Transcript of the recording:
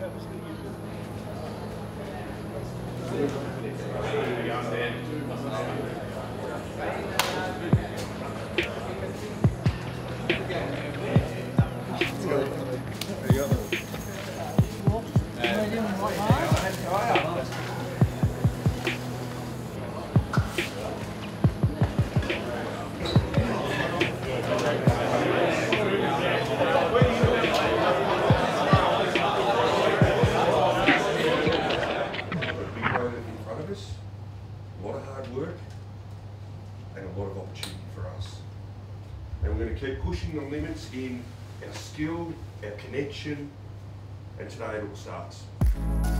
big a lot of hard work, and a lot of opportunity for us. And we're going to keep pushing the limits in our skill, our connection, and today it all starts.